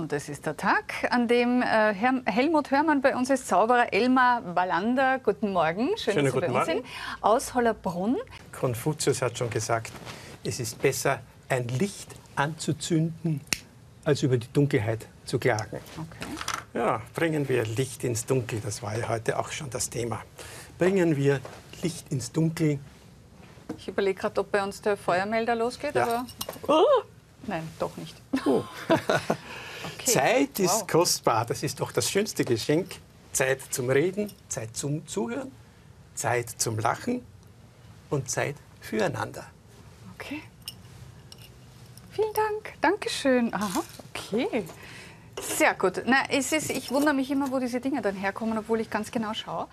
Und es ist der Tag, an dem äh, Herr Helmut Hörmann bei uns ist, Zauberer Elmar Wallander. Guten Morgen, schön, Schönen dass Sie bei uns Morgen. sind. Aus Hollerbrunn. Konfuzius hat schon gesagt, es ist besser, ein Licht anzuzünden, als über die Dunkelheit zu klagen. Okay. Ja, bringen wir Licht ins Dunkel, das war ja heute auch schon das Thema. Bringen wir Licht ins Dunkel. Ich überlege gerade, ob bei uns der Feuermelder losgeht, Ja. aber nein, doch nicht. Oh. Zeit ist Wow. kostbar, das ist doch das schönste Geschenk. Zeit zum Reden, Zeit zum Zuhören, Zeit zum Lachen und Zeit füreinander. Okay. Vielen Dank. Dankeschön. Aha, okay. Sehr gut. Na, es ist, ich wundere mich immer, wo diese Dinge dann herkommen, obwohl ich ganz genau schaue.